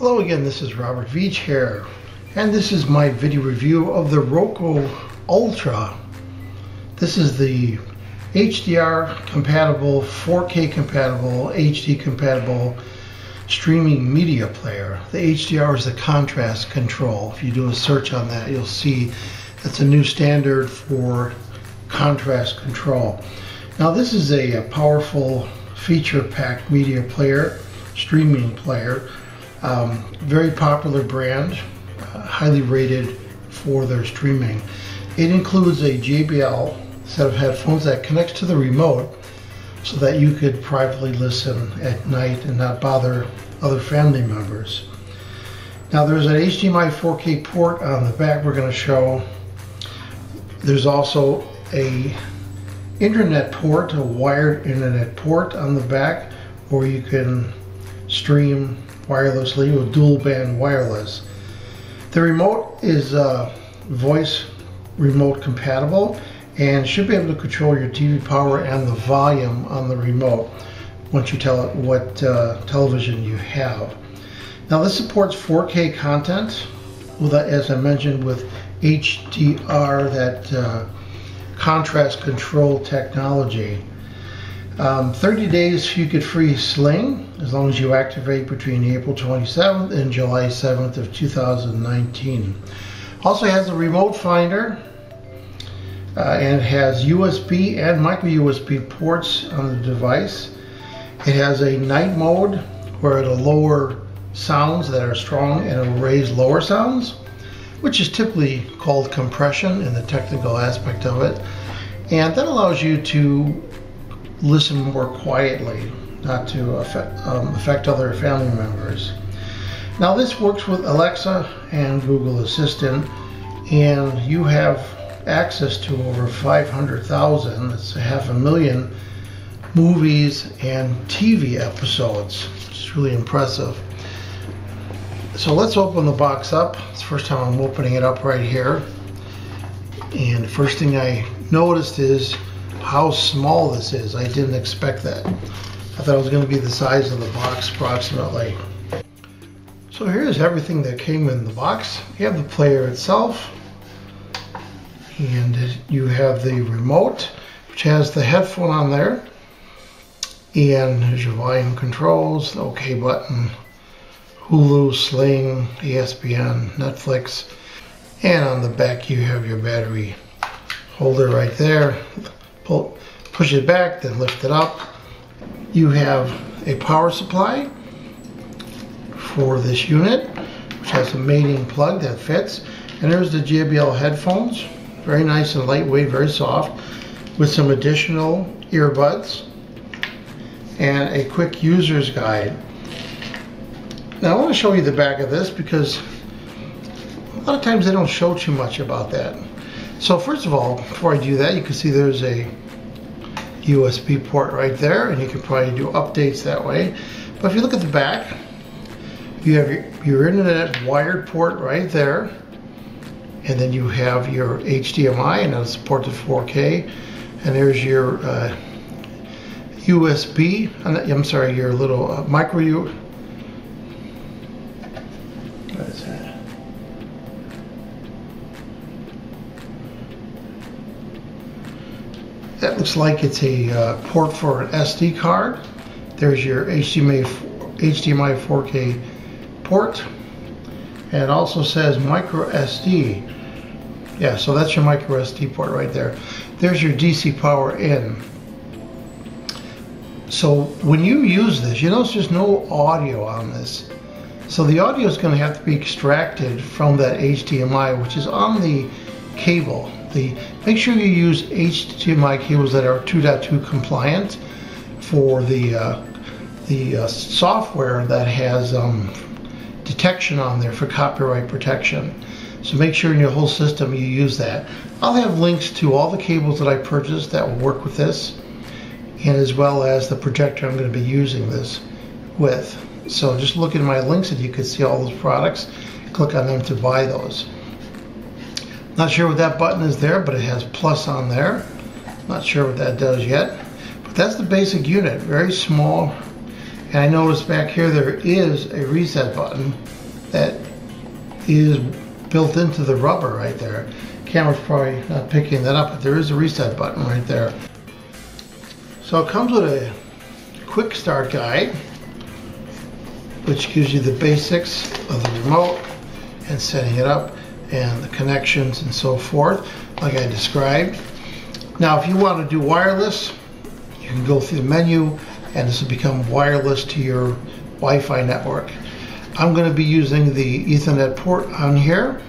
Hello again, this is Robert Veach here, and this is my video review of the Roku Ultra. This is the HDR compatible, 4K compatible, HD compatible streaming media player. The HDR is the contrast control. If you do a search on that, you'll see that's a new standard for contrast control. Now this is a, a powerful feature-packed media player, streaming player um, very popular brand, uh, highly rated for their streaming. It includes a JBL set of headphones that connects to the remote so that you could privately listen at night and not bother other family members. Now there's an HDMI 4K port on the back we're going to show. There's also a internet port, a wired internet port on the back where you can stream wirelessly with dual band wireless. The remote is uh, voice remote compatible and should be able to control your TV power and the volume on the remote once you tell it what uh, television you have. Now this supports 4K content, with, as I mentioned, with HDR, that uh, contrast control technology. Um, 30 days you get free Sling as long as you activate between April 27th and July 7th of 2019. Also has a remote finder uh, and it has USB and micro USB ports on the device. It has a night mode where it'll lower sounds that are strong and it'll raise lower sounds, which is typically called compression in the technical aspect of it. And that allows you to listen more quietly, not to affect, um, affect other family members. Now this works with Alexa and Google Assistant and you have access to over 500,000, that's a half a million movies and TV episodes. It's really impressive. So let's open the box up. It's the first time I'm opening it up right here. And the first thing I noticed is how small this is. I didn't expect that. I thought it was going to be the size of the box approximately. So here's everything that came in the box. You have the player itself, and you have the remote, which has the headphone on there, and there's your volume controls, the OK button, Hulu, Sling, ESPN, Netflix, and on the back you have your battery holder right there pull, push it back, then lift it up. You have a power supply for this unit, which has a mating plug that fits. And there's the JBL headphones, very nice and lightweight, very soft, with some additional earbuds and a quick user's guide. Now I want to show you the back of this because a lot of times they don't show too much about that. So first of all, before I do that, you can see there's a USB port right there, and you can probably do updates that way. But if you look at the back, you have your, your internet wired port right there, and then you have your HDMI, and it'll support the 4K, and there's your uh, USB, I'm sorry, your little uh, micro looks like it's a uh, port for an SD card. There's your HDMI, HDMI 4K port. And it also says micro SD. Yeah, so that's your micro SD port right there. There's your DC power in. So when you use this, you notice there's no audio on this. So the audio is going to have to be extracted from that HDMI, which is on the cable the make sure you use HDMI cables that are 2.2 compliant for the uh, the uh, software that has um, detection on there for copyright protection. So make sure in your whole system you use that. I'll have links to all the cables that I purchased that will work with this and as well as the projector I'm going to be using this with. So just look at my links and you can see all those products. Click on them to buy those. Not sure what that button is there, but it has plus on there. Not sure what that does yet. But that's the basic unit, very small And I noticed back here there is a reset button that is built into the rubber right there. Camera's probably not picking that up, but there is a reset button right there. So it comes with a quick start guide, which gives you the basics of the remote and setting it up and the connections and so forth, like I described. Now, if you want to do wireless, you can go through the menu and this will become wireless to your Wi-Fi network. I'm going to be using the Ethernet port on here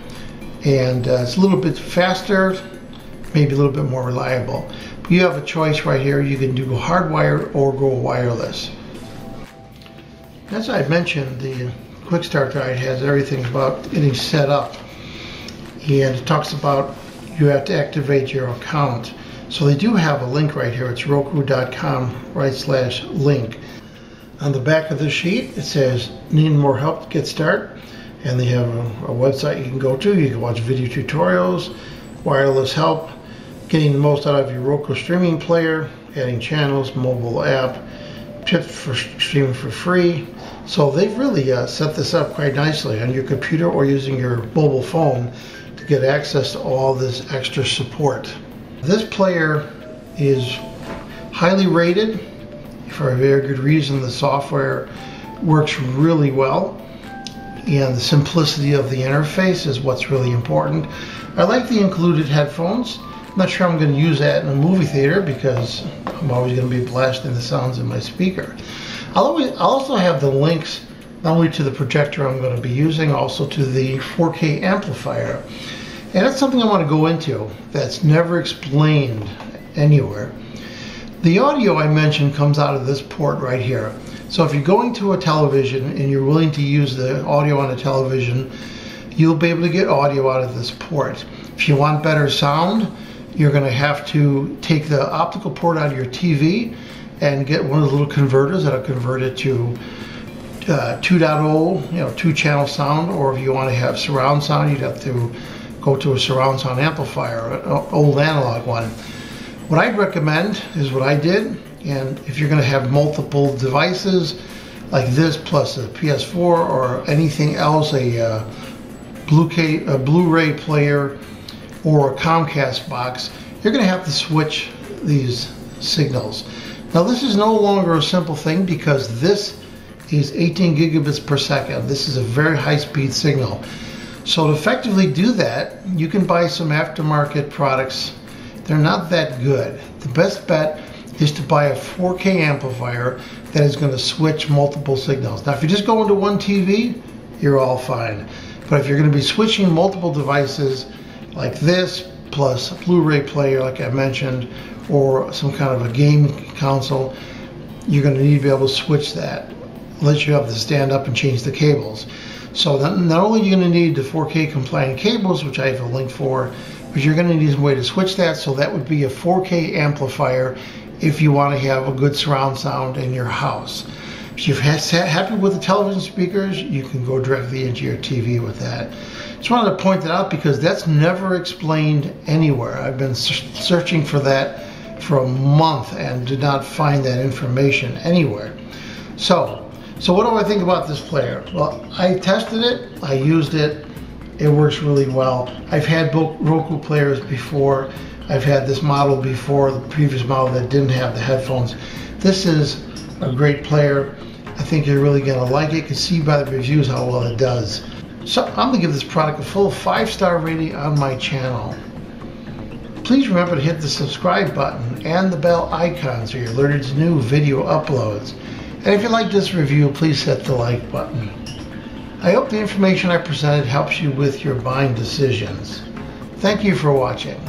and uh, it's a little bit faster, maybe a little bit more reliable. But you have a choice right here. You can do hardwired or go wireless. As I mentioned, the Quick Start Guide has everything about getting set up. And it talks about you have to activate your account. So they do have a link right here. It's roku.com right slash link. On the back of the sheet, it says, need more help to get started? And they have a, a website you can go to. You can watch video tutorials, wireless help, getting the most out of your Roku streaming player, adding channels, mobile app, tips for streaming for free, so they've really uh, set this up quite nicely on your computer or using your mobile phone get access to all this extra support. This player is highly rated for a very good reason. The software works really well and the simplicity of the interface is what's really important. I like the included headphones. I'm not sure I'm going to use that in a movie theater because I'm always going to be blasting the sounds in my speaker. I'll, always, I'll also have the links not only to the projector I'm going to be using, also to the 4K amplifier. And that's something I want to go into that's never explained anywhere. The audio I mentioned comes out of this port right here. So if you're going to a television and you're willing to use the audio on a television, you'll be able to get audio out of this port. If you want better sound, you're going to have to take the optical port out of your TV and get one of the little converters that'll convert it to uh, 2.0, you know, two channel sound, or if you want to have surround sound, you'd have to go to a surround sound amplifier, an old analog one. What I'd recommend is what I did, and if you're going to have multiple devices like this plus a PS4 or anything else, a, uh, Blu-ray, a Blu-ray player or a Comcast box, you're going to have to switch these signals. Now this is no longer a simple thing because this is 18 gigabits per second. This is a very high speed signal. So to effectively do that, you can buy some aftermarket products. They're not that good. The best bet is to buy a 4K amplifier that is going to switch multiple signals. Now if you just go into one TV, you're all fine. But if you're going to be switching multiple devices like this, plus a Blu-ray player like I mentioned, or some kind of a game console, you're going to need to be able to switch that. Unless you have to stand up and change the cables. So not only are you going to need the 4K compliant cables, which I have a link for, but you're going to need a way to switch that. So that would be a 4K amplifier if you want to have a good surround sound in your house. If you're happy with the television speakers, you can go directly into your TV with that. Just wanted to point that out because that's never explained anywhere. I've been searching for that for a month and did not find that information anywhere. So, so what do I think about this player? Well, I tested it, I used it, it works really well. I've had Roku players before. I've had this model before, the previous model that didn't have the headphones. This is a great player. I think you're really gonna like it. You can see by the reviews how well it does. So I'm gonna give this product a full five-star rating on my channel. Please remember to hit the subscribe button and the bell icon so you're alerted to new video uploads. And if you like this review, please hit the like button. I hope the information I presented helps you with your buying decisions. Thank you for watching.